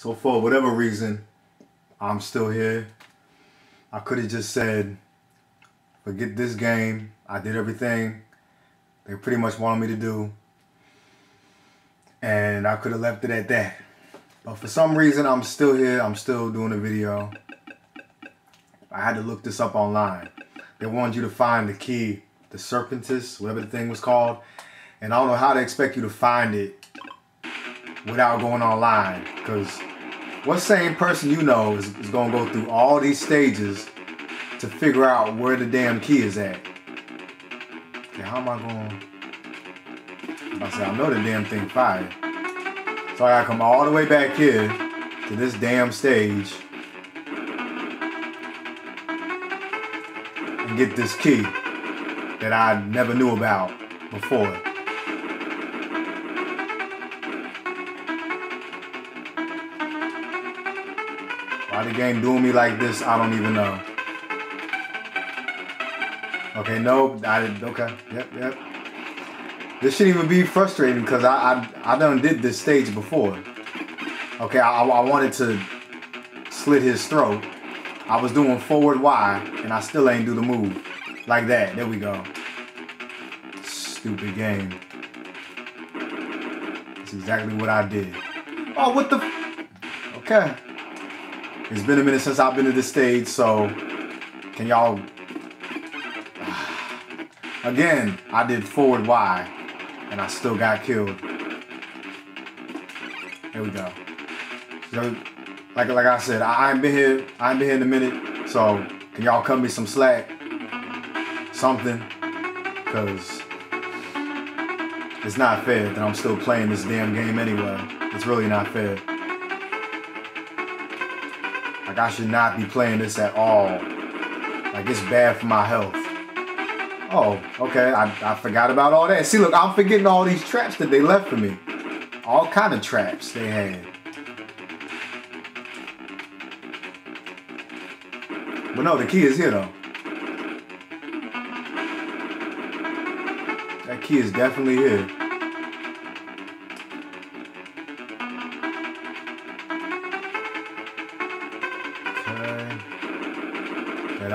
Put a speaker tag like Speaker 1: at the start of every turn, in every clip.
Speaker 1: So for whatever reason, I'm still here. I could have just said, forget this game. I did everything they pretty much wanted me to do. And I could have left it at that. But for some reason, I'm still here. I'm still doing a video. I had to look this up online. They wanted you to find the key, the Serpentis, whatever the thing was called. And I don't know how they expect you to find it without going online. Because what same person you know is, is going to go through all these stages to figure out where the damn key is at? Okay, how am I going? I say I know the damn thing fire. So I gotta come all the way back here to this damn stage and get this key that I never knew about before. Game doing me like this, I don't even know. Okay, no, I didn't. okay, yep, yep. This shouldn't even be frustrating because I, I I done did this stage before. Okay, I, I wanted to slit his throat. I was doing forward Y and I still ain't do the move. Like that. There we go. Stupid game. That's exactly what I did. Oh, what the? okay. It's been a minute since I've been to this stage, so can y'all? Again, I did forward Y and I still got killed. There we go. So, like like I said, I ain't been here. I ain't been here in a minute. So can y'all cut me some slack? Something, cause it's not fair that I'm still playing this damn game anyway. It's really not fair. I should not be playing this at all. Like it's bad for my health. Oh, okay. I, I forgot about all that. See, look, I'm forgetting all these traps that they left for me. All kind of traps they had. But no, the key is here though. That key is definitely here.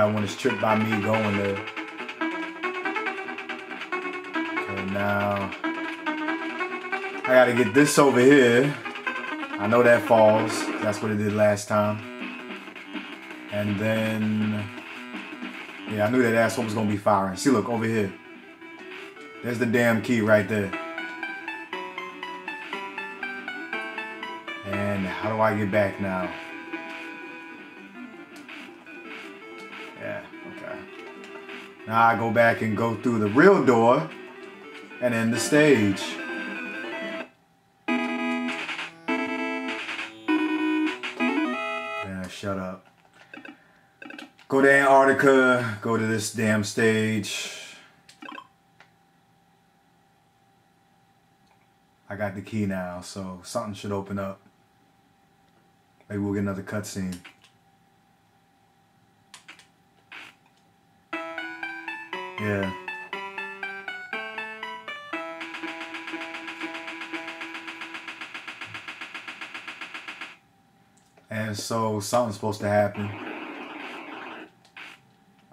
Speaker 1: That one is tricked by me going there. Okay, now I gotta get this over here. I know that falls. That's what it did last time. And then, yeah, I knew that asshole was gonna be firing. See, look, over here. There's the damn key right there. And how do I get back now? Now I go back and go through the real door and end the stage. Yeah, shut up. Go to Antarctica, go to this damn stage. I got the key now, so something should open up. Maybe we'll get another cutscene. Yeah. And so something's supposed to happen.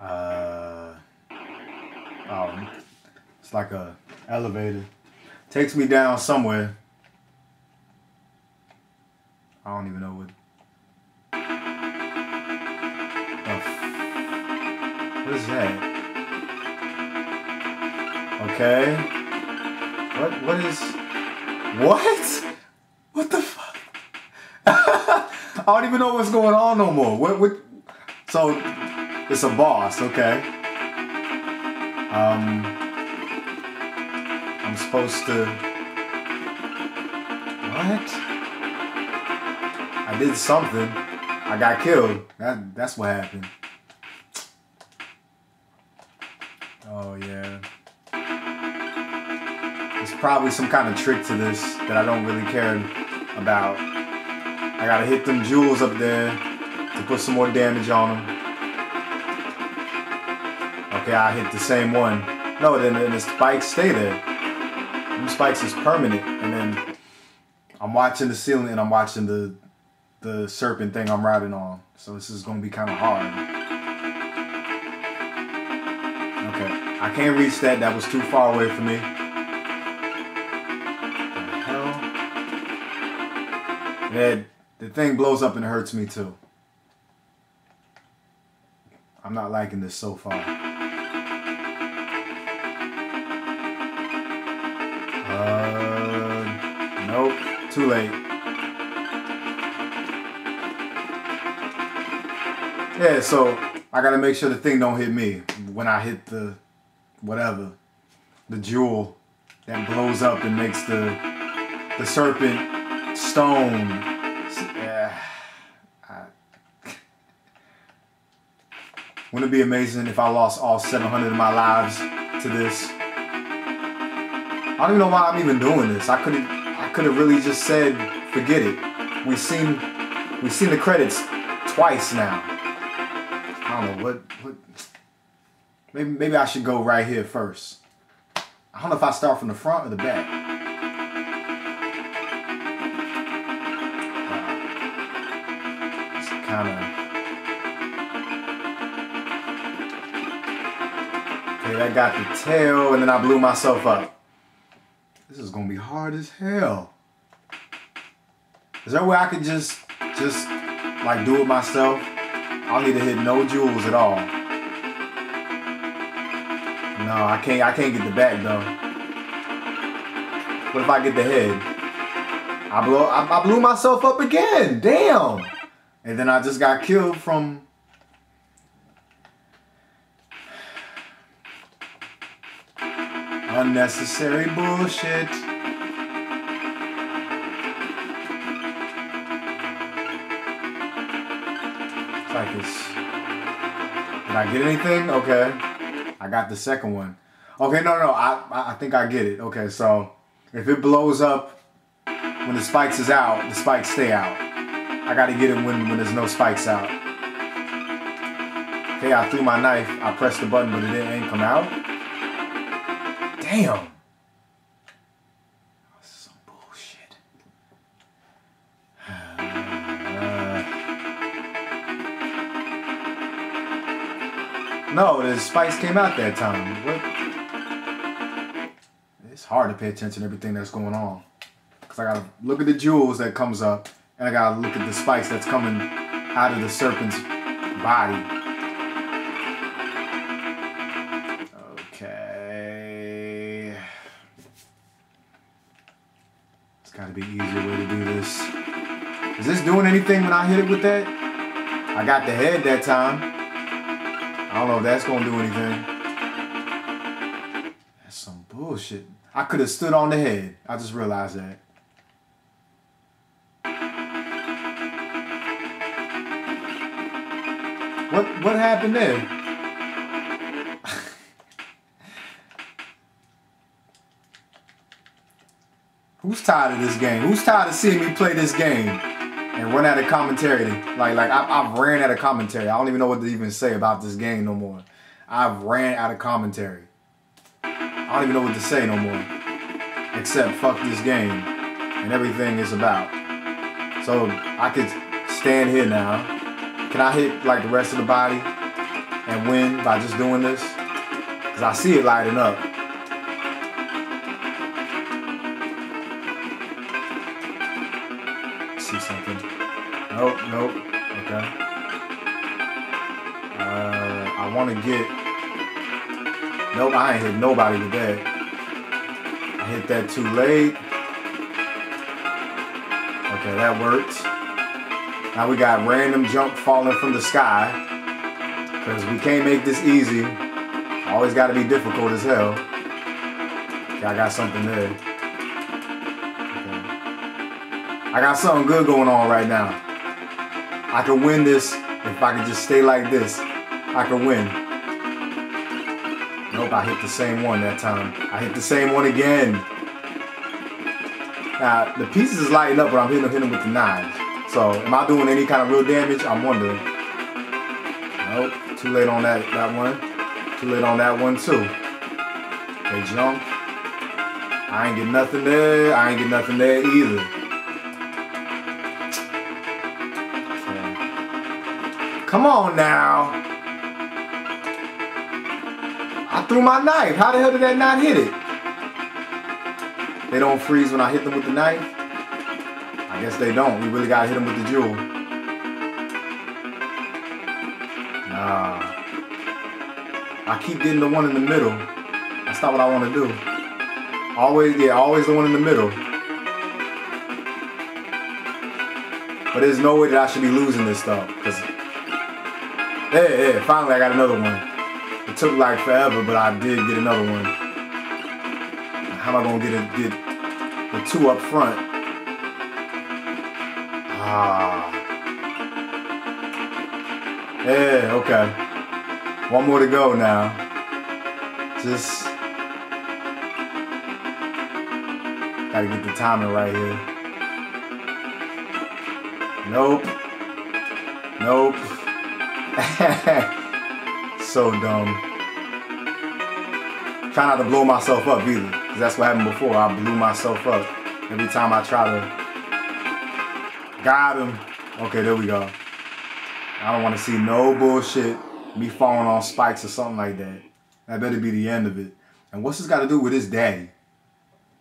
Speaker 1: Uh, oh, it's like a elevator. Takes me down somewhere. I don't even know what. What is that? Okay. What? What is? What? What the fuck? I don't even know what's going on no more. What? What? So it's a boss, okay? Um, I'm supposed to. What? I did something. I got killed. That that's what happened. Oh yeah. Probably some kind of trick to this that I don't really care about. I gotta hit them jewels up there to put some more damage on them. Okay, I hit the same one. No, then, then the spikes stay there. Them spikes is permanent. And then I'm watching the ceiling and I'm watching the the serpent thing I'm riding on. So this is gonna be kind of hard. Okay, I can't reach that. That was too far away for me. Yeah, the thing blows up and hurts me too. I'm not liking this so far. Uh, nope, too late. Yeah, so I gotta make sure the thing don't hit me when I hit the whatever, the jewel that blows up and makes the the serpent stone. Wouldn't it be amazing if I lost all 700 of my lives to this? I don't even know why I'm even doing this. I could have I could have really just said forget it. We've seen we've seen the credits twice now. I don't know what what maybe maybe I should go right here first. I don't know if I start from the front or the back. I got the tail and then I blew myself up. This is gonna be hard as hell. Is there a way I could just just like do it myself? I don't need to hit no jewels at all. No, I can't I can't get the back though. What if I get the head? I blow I, I blew myself up again. Damn. And then I just got killed from Unnecessary bullshit. Like it's. Did I get anything? Okay. I got the second one. Okay, no, no, I, I think I get it. Okay, so if it blows up when the spikes is out, the spikes stay out. I gotta get it when, when there's no spikes out. Okay, I threw my knife, I pressed the button, but it didn't come out. Damn. Some bullshit. no, the Spice came out that time. What? It's hard to pay attention to everything that's going on. Because I gotta look at the jewels that comes up, and I gotta look at the spice that's coming out of the serpent's body. Doing anything when I hit it with that? I got the head that time. I don't know if that's gonna do anything. That's some bullshit. I could have stood on the head. I just realized that. What what happened there? Who's tired of this game? Who's tired of seeing me play this game and run out of commentary? Like like I, I've ran out of commentary. I don't even know what to even say about this game no more. I've ran out of commentary. I don't even know what to say no more. Except fuck this game and everything it's about. So I could stand here now. Can I hit like the rest of the body and win by just doing this? Because I see it lighting up. See something. Nope, nope. Okay. Uh, I want to get. Nope, I ain't hit nobody with that. I hit that too late. Okay, that worked. Now we got random jump falling from the sky. Because we can't make this easy. Always got to be difficult as hell. Okay, I got something there. I got something good going on right now. I can win this if I can just stay like this. I can win. Nope, I hit the same one that time. I hit the same one again. Now, the pieces is lighting up, but I'm hitting, hitting with the knives. So, am I doing any kind of real damage? I'm wondering. Nope, too late on that, that one. Too late on that one, too. Okay, jump. I ain't get nothing there. I ain't get nothing there either. Come on now. I threw my knife. How the hell did that not hit it? They don't freeze when I hit them with the knife? I guess they don't. We really gotta hit them with the jewel. Nah. I keep getting the one in the middle. That's not what I want to do. Always, yeah, always the one in the middle. But there's no way that I should be losing this stuff. Cause, yeah, yeah, finally I got another one. It took like forever, but I did get another one. How am I gonna get it, get the two up front? Ah. Yeah, okay. One more to go now. Just gotta get the timing right here. Nope. so dumb. Try not to blow myself up either. Cause that's what happened before. I blew myself up. Every time I try to. guide him. Okay, there we go. I don't want to see no bullshit me falling on spikes or something like that. That better be the end of it. And what's this got to do with his daddy?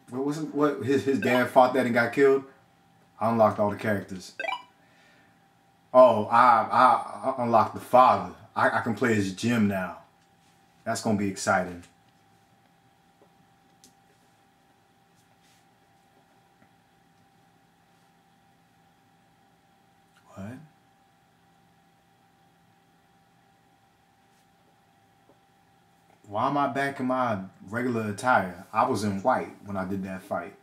Speaker 1: What was it, what his his dad fought that and got killed? I unlocked all the characters. Oh, I I, I unlocked the father. I, I can play as Jim now. That's gonna be exciting. What? Why am I back in my regular attire? I was in white when I did that fight.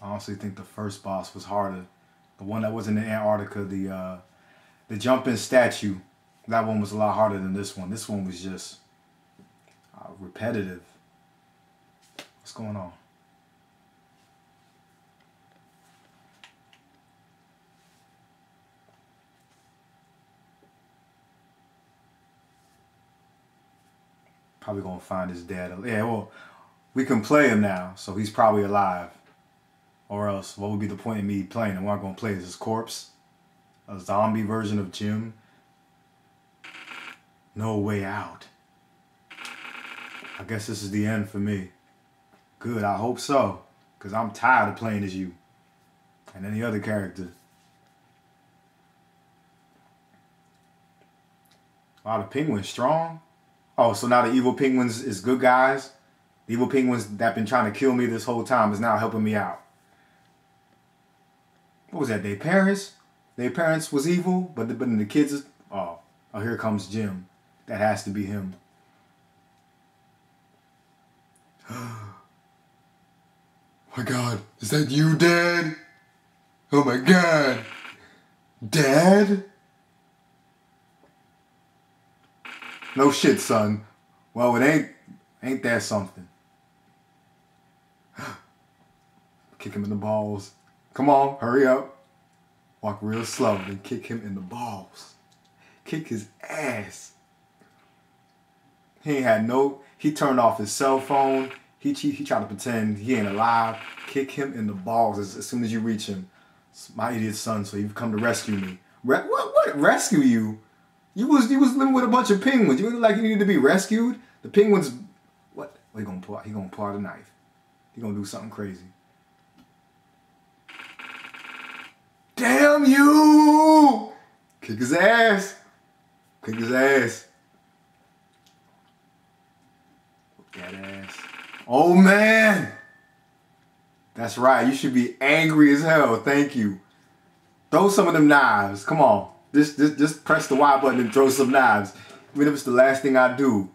Speaker 1: I honestly think the first boss was harder. The one that was in Antarctica, the uh, the jumping statue, that one was a lot harder than this one. This one was just uh, repetitive. What's going on? probably gonna find his dad. Yeah, well, we can play him now, so he's probably alive. Or else, what would be the point of me playing am I gonna play? Is his corpse? A zombie version of Jim? No way out. I guess this is the end for me. Good, I hope so. Because I'm tired of playing as you. And any other character. Wow, the penguin's strong. Oh, so now the evil penguins is good guys? The evil penguins that been trying to kill me this whole time is now helping me out. What was that? Their parents? Their parents was evil, but the, but the kids, oh, oh, here comes Jim. That has to be him. my God, is that you, Dad? Oh my God, Dad? No shit, son. Well, it ain't ain't that something. kick him in the balls. Come on, hurry up. Walk real slow and kick him in the balls. Kick his ass. He ain't had no, he turned off his cell phone. He, he, he tried to pretend he ain't alive. Kick him in the balls as, as soon as you reach him. It's my idiot son, so you've come to rescue me. Re- what, what? Rescue you? You was you was living with a bunch of penguins. You look like you needed to be rescued. The penguins, what? He gonna pull? He gonna pull out a knife. He gonna do something crazy. Damn you! Kick his ass. Kick his ass. that ass. Oh man! That's right. You should be angry as hell. Thank you. Throw some of them knives. Come on. Just, just, just press the Y button and throw some knives. Even if it's the last thing I do.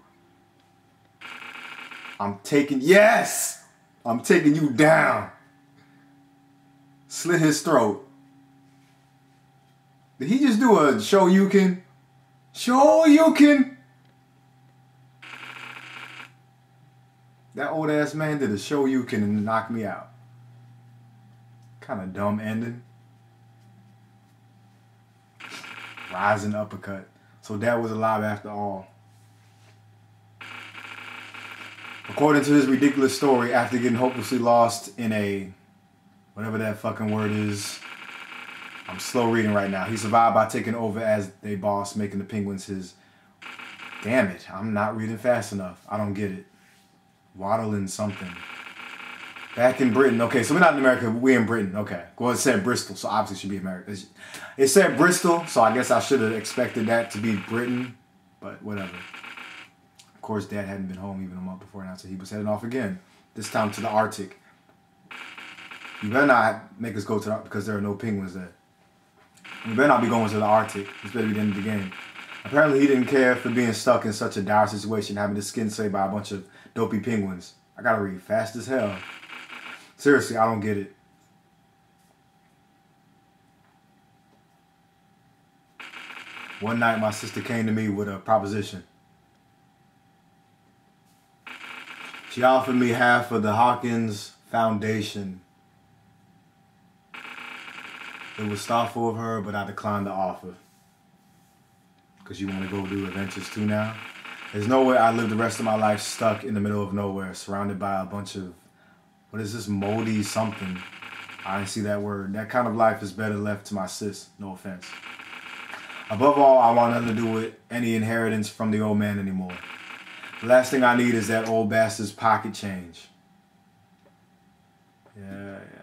Speaker 1: I'm taking, yes! I'm taking you down. Slit his throat. Did he just do a show you can? Show you can? That old ass man did a show you can and knock me out. Kind of dumb ending. rising uppercut. So that was alive after all. According to this ridiculous story, after getting hopelessly lost in a whatever that fucking word is, I'm slow reading right now. He survived by taking over as a boss, making the Penguins his. Damn it, I'm not reading fast enough. I don't get it. Waddling something. Back in Britain. Okay, so we're not in America. We're in Britain. Okay. Well, it said Bristol, so obviously it should be America. It said Bristol, so I guess I should have expected that to be Britain, but whatever. Of course, Dad hadn't been home even a month before now, so he was heading off again. This time to the Arctic. You better not make us go to the because there are no penguins there. We better not be going to the Arctic. This better be the end of the game. Apparently, he didn't care for being stuck in such a dire situation, having his skin saved by a bunch of dopey penguins. I gotta read fast as hell. Seriously, I don't get it. One night, my sister came to me with a proposition. She offered me half of the Hawkins Foundation it was thoughtful of her, but I declined the offer. Because you want to go do adventures too now? There's no way I live the rest of my life stuck in the middle of nowhere, surrounded by a bunch of, what is this, moldy something. I didn't see that word. That kind of life is better left to my sis, no offense. Above all, I want nothing to do with any inheritance from the old man anymore. The last thing I need is that old bastard's pocket change. Yeah, yeah.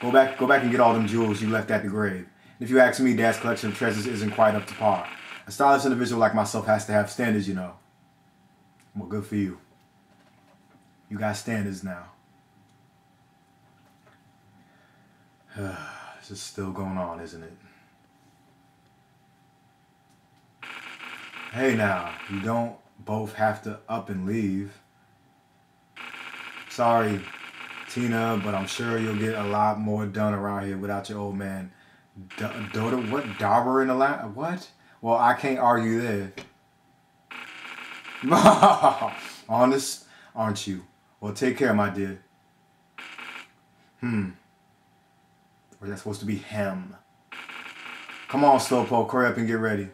Speaker 1: Go back, go back and get all them jewels you left at the grave. If you ask me, Dad's collection of treasures isn't quite up to par. A stylish individual like myself has to have standards, you know. Well, good for you. You got standards now. this is still going on, isn't it? Hey now, you don't both have to up and leave. Sorry, Tina, but I'm sure you'll get a lot more done around here without your old man. Dota, what? Dauber in the line? What? Well, I can't argue there. Honest, aren't you? Well, take care, my dear. Hmm. Or that supposed to be him? Come on, Slowpoke, hurry up and get ready.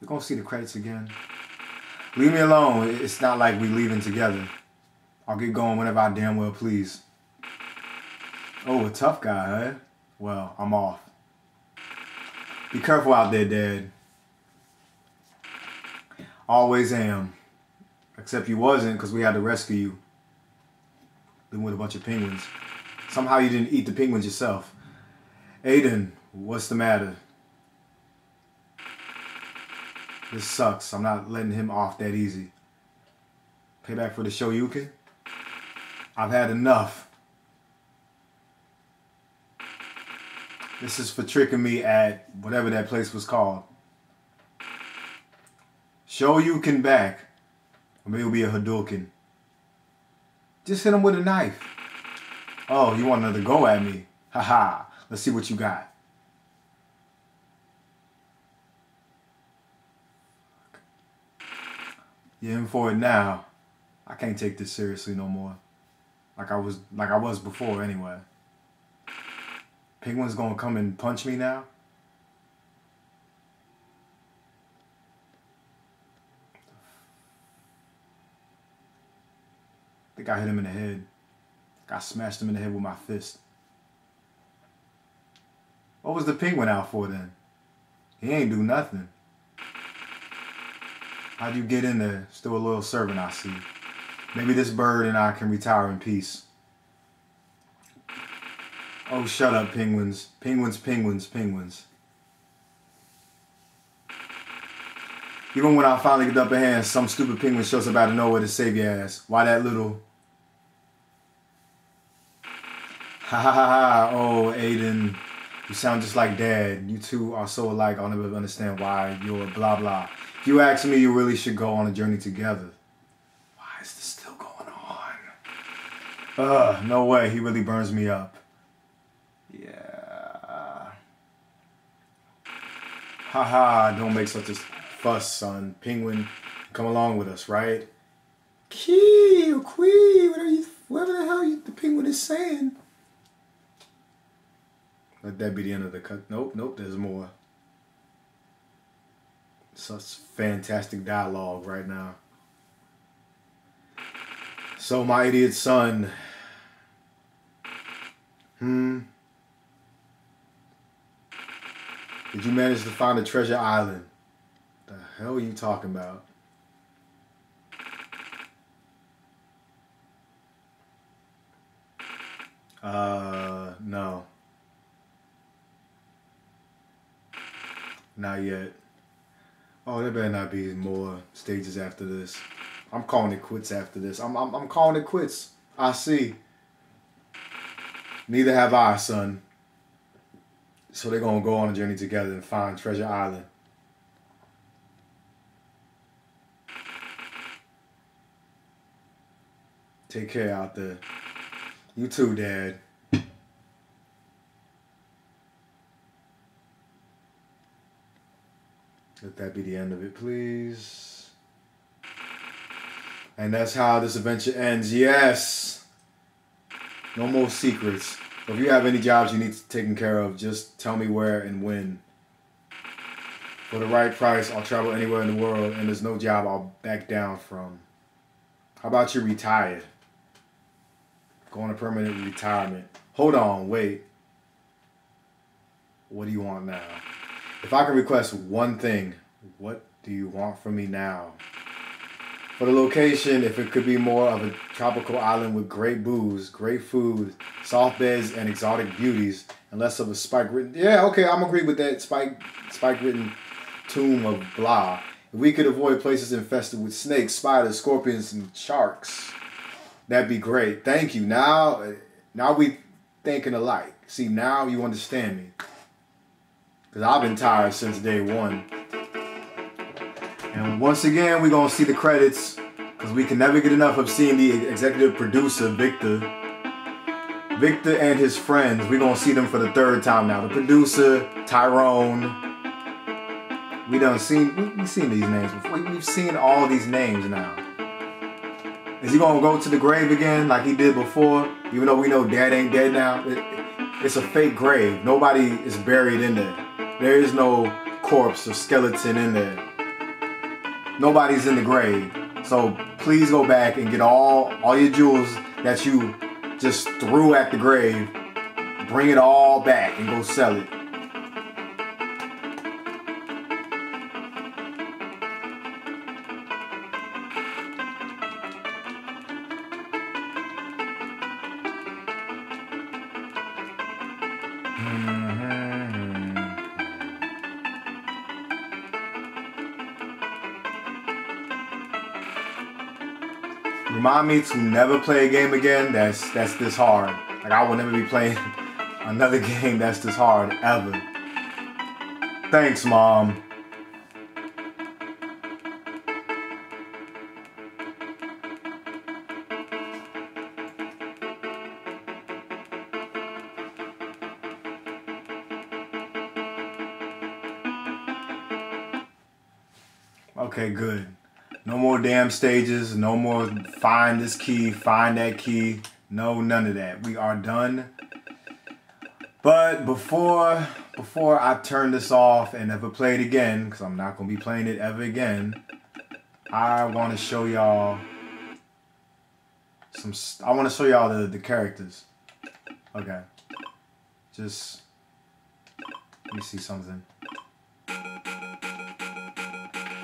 Speaker 1: We're gonna see the credits again. Leave me alone. It's not like we leaving together. I'll get going whenever I damn well please. Oh, a tough guy, huh? Well, I'm off. Be careful out there, Dad. Always am. Except you wasn't because we had to rescue you. Living with a bunch of penguins. Somehow you didn't eat the penguins yourself. Aiden, what's the matter? This sucks. I'm not letting him off that easy. Payback for the Shoryuken? I've had enough. This is for tricking me at whatever that place was called. Show you can back. Or maybe it'll be a Hadouken. Just hit him with a knife. Oh, you want another go at me? Haha. Let's see what you got. You're in for it now. I can't take this seriously no more. Like I was like I was before anyway. Penguin's gonna come and punch me now? I think I hit him in the head. I smashed him in the head with my fist. What was the penguin out for then? He ain't do nothing. How'd you get in there? Still a loyal servant, I see. Maybe this bird and I can retire in peace. Oh, shut up, penguins. Penguins, penguins, penguins. Even when I finally get up a hand, some stupid penguin shows up out of nowhere to save your ass. Why that little... Ha ha ha ha. Oh, Aiden. You sound just like dad. You two are so alike, I'll never understand why you're blah blah. If you ask me, you really should go on a journey together. Ugh, no way. He really burns me up. Yeah. Haha, don't make such a fuss, son. Penguin, come along with us, right? Key Quee, whatever, you, whatever the hell you, the penguin is saying. Let that be the end of the cut. Nope, nope, there's more. Such fantastic dialogue right now. So my idiot son. Hmm. Did you manage to find a treasure island? The hell are you talking about? Uh, no. Not yet. Oh, there better not be more stages after this. I'm calling it quits after this. I'm, I'm, I'm calling it quits. I see. Neither have I, son. So they're going to go on a journey together and find Treasure Island. Take care out there. You too, Dad. Let that be the end of it, please. And that's how this adventure ends. Yes. No more secrets. If you have any jobs you need taken care of, just tell me where and when. For the right price, I'll travel anywhere in the world, and there's no job I'll back down from. How about you retire? Go on a permanent retirement. Hold on, wait. What do you want now? If I can request one thing, what do you want from me now? For the location, if it could be more of a tropical island with great booze, great food, soft beds, and exotic beauties, and less of a spike written. Yeah, okay, I'm agree with that spike spike written tomb of blah. If we could avoid places infested with snakes, spiders, scorpions, and sharks, that'd be great. Thank you. Now, now we thinking alike. See, now you understand me. Because I've been tired since day one. And once again, we're to see the credits because we can never get enough of seeing the executive producer, Victor. Victor and his friends, we're to see them for the third time now. The producer, Tyrone. We done seen, we, seen these names before. We've seen all these names now. Is he to go to the grave again like he did before? Even though we know dad ain't dead now? It, it's a fake grave. Nobody is buried in there. There is no corpse or skeleton in there. Nobody's in the grave. So please go back and get all all your jewels that you just threw at the grave. Bring it all back and go sell it. Me to never play a game again that's that's this hard. Like I will never be playing another game that's this hard ever. Thanks, mom. Okay, good. No more damn stages. No more find this key, find that key. No, none of that. We are done. But before before I turn this off and never play it again, because I'm not gonna be playing it ever again, I want to show y'all some. I want to show y'all the the characters. Okay, just let me see something.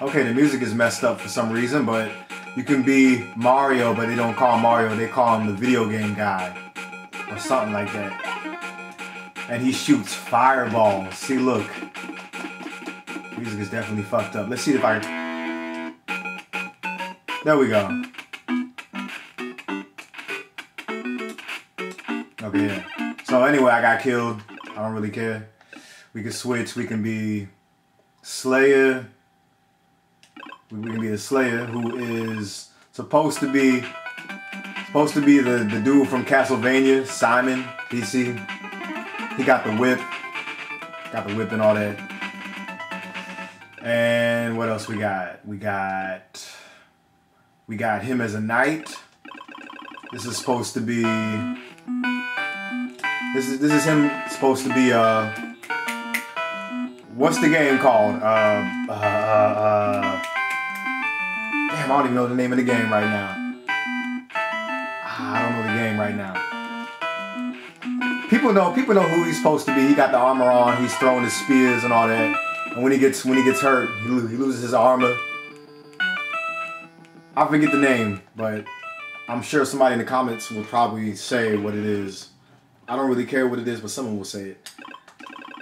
Speaker 1: Okay, the music is messed up for some reason, but you can be Mario, but they don't call him Mario, they call him the video game guy. Or something like that. And he shoots fireballs. See, look. Music is definitely fucked up. Let's see if I... There we go. Okay, yeah. So anyway, I got killed. I don't really care. We can switch. We can be Slayer, we can be the Slayer, who is supposed to be supposed to be the, the dude from Castlevania, Simon, DC. He got the whip. Got the whip and all that. And what else we got? We got we got him as a knight. This is supposed to be this is this is him supposed to be uh what's the game called? Uh uh uh, uh Damn, I don't even know the name of the game right now. I don't know the game right now. People know people know who he's supposed to be. He got the armor on. He's throwing his spears and all that. And when he gets when he gets hurt, he, lo- he loses his armor. I forget the name, but I'm sure somebody in the comments will probably say what it is. I don't really care what it is, but someone will say it.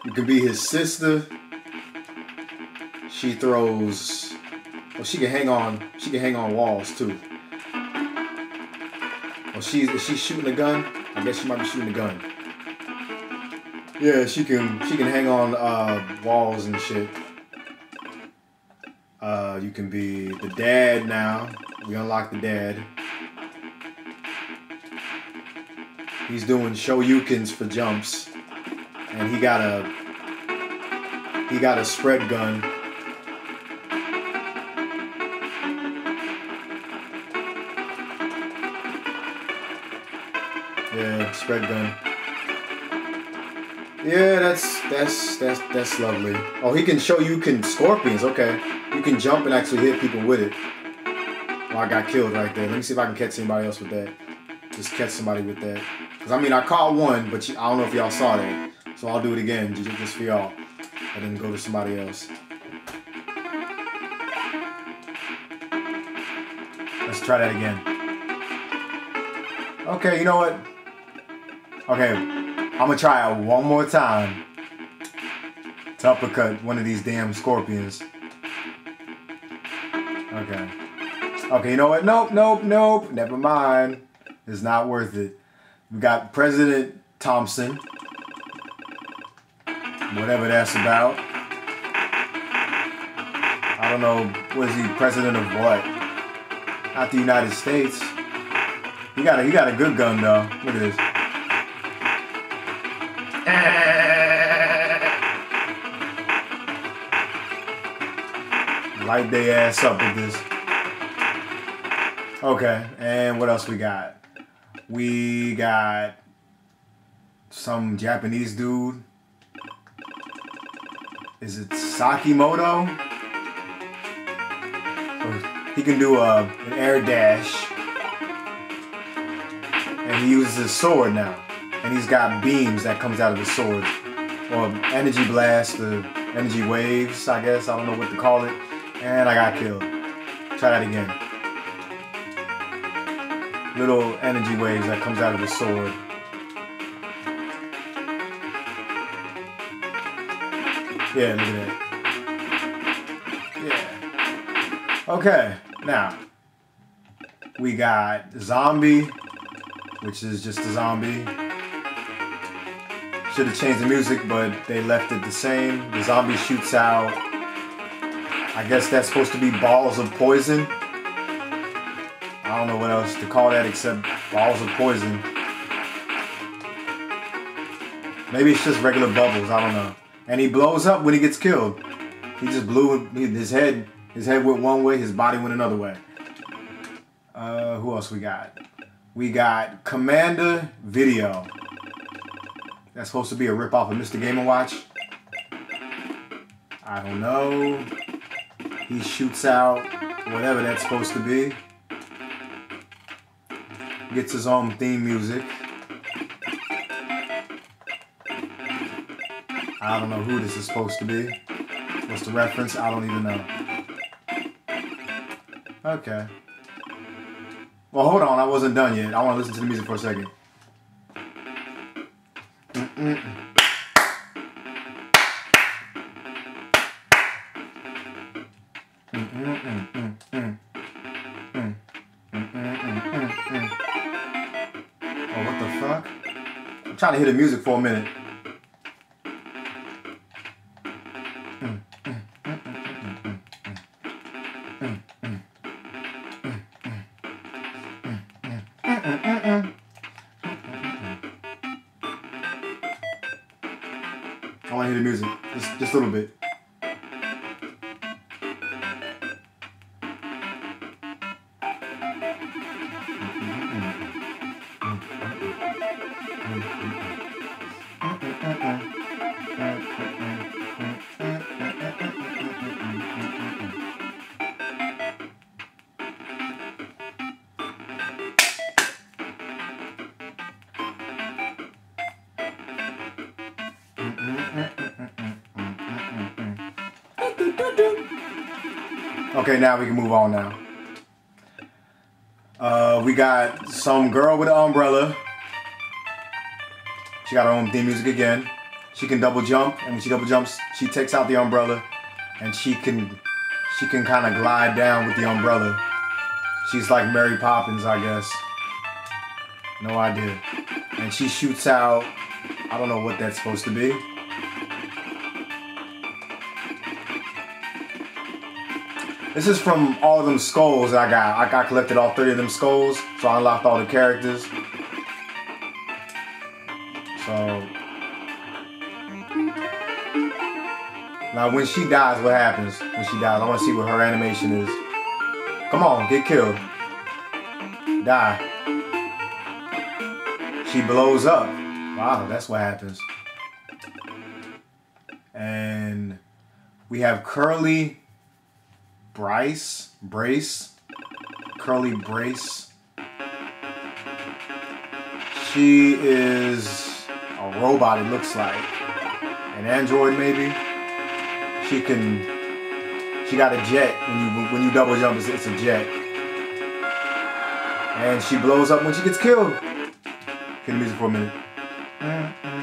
Speaker 1: It can be his sister. She throws. Well, she can hang on. She can hang on walls too. Well, she's is she shooting a gun? I guess she might be shooting a gun. Yeah, she can. She can hang on uh, walls and shit. Uh, you can be the dad now. We unlock the dad. He's doing shoryukens for jumps, and he got a he got a spread gun. Spread gun. Yeah, that's that's that's that's lovely. Oh, he can show you can scorpions. Okay, you can jump and actually hit people with it. Well, I got killed right there. Let me see if I can catch anybody else with that. Just catch somebody with that. Cause I mean, I caught one, but I don't know if y'all saw that. So I'll do it again, just for y'all, and then go to somebody else. Let's try that again. Okay, you know what? Okay, I'm gonna try it one more time to uppercut one of these damn scorpions. Okay. Okay, you know what? Nope, nope, nope. Never mind. It's not worth it. We got President Thompson. Whatever that's about. I don't know. Was he president of what? Not the United States. He got a he got a good gun though. Look at this. Light their ass up with this. Okay, and what else we got? We got some Japanese dude. Is it Sakimoto? He can do a, an air dash. And he uses his sword now. And he's got beams that comes out of his sword. Or energy blast, or energy waves, I guess. I don't know what to call it. And I got killed. Try that again. Little energy waves that comes out of the sword. Yeah, look at that. Yeah. Okay, now we got zombie, which is just a zombie. Should have changed the music, but they left it the same. The zombie shoots out. I guess that's supposed to be balls of poison. I don't know what else to call that except balls of poison. Maybe it's just regular bubbles. I don't know. And he blows up when he gets killed. He just blew his head. His head went one way. His body went another way. Uh, who else we got? We got Commander Video. That's supposed to be a ripoff of Mr. Game & Watch. I don't know. He shoots out whatever that's supposed to be. Gets his own theme music. I don't know who this is supposed to be. What's the reference? I don't even know. Okay. Well, hold on. I wasn't done yet. I want to listen to the music for a 2nd Oh, what the fuck? I'm trying to hear the music for a minute. Okay, now we can move on now. Uh, we got some girl with an umbrella. She got her own theme music again. She can double jump, and when she double jumps, she takes out the umbrella, and she can she can kind of glide down with the umbrella. She's like Mary Poppins, I guess. No idea. And she shoots out. I don't know what that's supposed to be. This is from all of them skulls I got. I got collected all 30 of them skulls, so I unlocked all the characters. So now when she dies, what happens when she dies? I want to see what her animation is. Come on, get killed. Die. She blows up. Wow, that's what happens. And we have Curly Bryce, Brace, Curly Brace. She is a robot, it looks like. An android, maybe. She can. She got a jet. When you when you double jump, it's, it's a jet. And she blows up when she gets killed. Hit the music for a minute. Like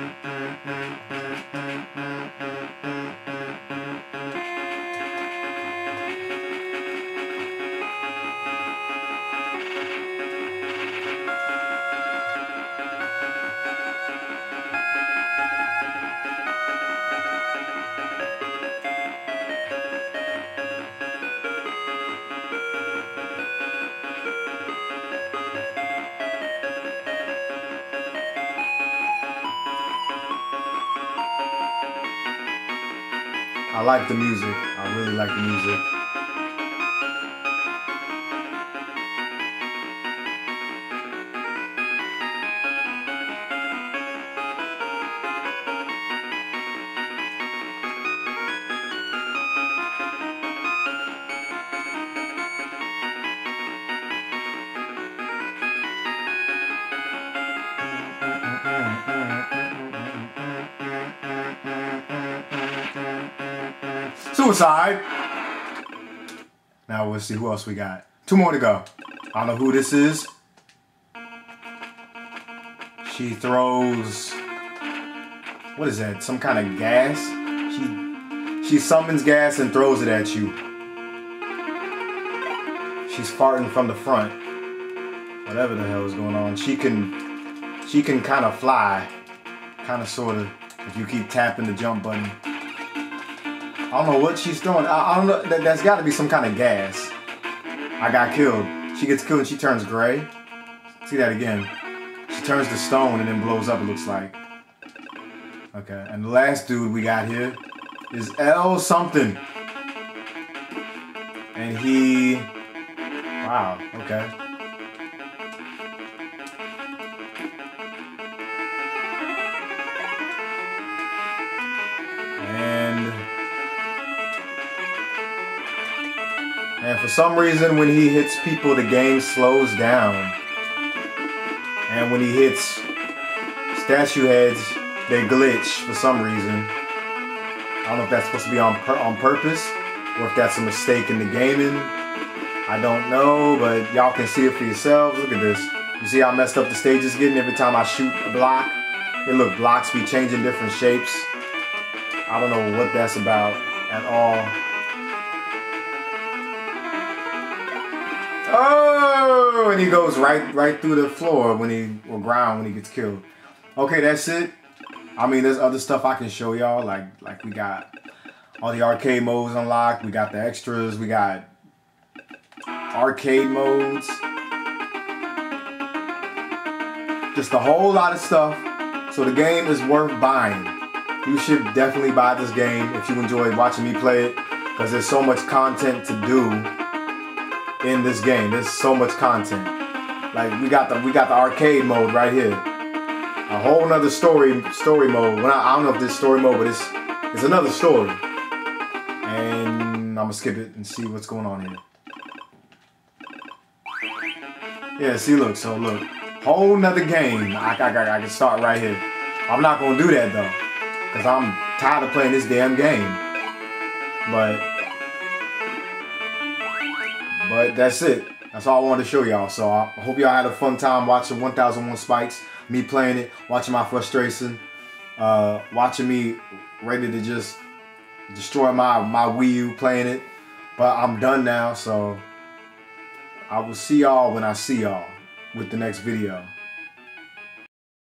Speaker 1: the music. I really like the music. Suicide. Now we'll see who else we got. Two more to go. I don't know who this is. She throws what is that? Some kind of gas? She she summons gas and throws it at you. She's farting from the front. Whatever the hell is going on. She can she can kind of fly. Kind of sort of if you keep tapping the jump button. I don't know what she's throwing. I, I don't know. That, that's got to be some kind of gas. I got killed. She gets killed and she turns gray. See that again. She turns to stone and then blows up, it looks like. Okay, and the last dude we got here is L something. And he... Wow, okay. Some reason, when he hits people, the game slows down. And when he hits statue heads, they glitch for some reason. I don't know if that's supposed to be on on purpose or if that's a mistake in the gaming. I don't know, but y'all can see it for yourselves. Look at this. You see how messed up the stage is getting every time I shoot a block? It look, blocks be changing different shapes. I don't know what that's about at all. He goes right right through the floor when he or ground when he gets killed. Okay, that's it. I mean, there's other stuff I can show y'all. Like like we got all the arcade modes unlocked. We got the extras. We got arcade modes. Just a whole lot of stuff. So the game is worth buying. You should definitely buy this game if you enjoy watching me play it because there's so much content to do in this game. There's so much content. Like we got the we got the arcade mode right here. A whole nother story story mode. Well, I don't know if this story mode, but it's it's another story. And I'm gonna skip it and see what's going on here. Yeah, see, look, so look, whole nother game. I, I, I, I can start right here. I'm not gonna do that though, cause I'm tired of playing this damn game. But But that's it. That's all I wanted to show y'all. So I hope y'all had a fun time watching 1001 Spikes, me playing it, watching my frustration, uh, watching me ready to just destroy my, my Wii U playing it. But I'm done now, so I will see y'all when I see y'all with the next video.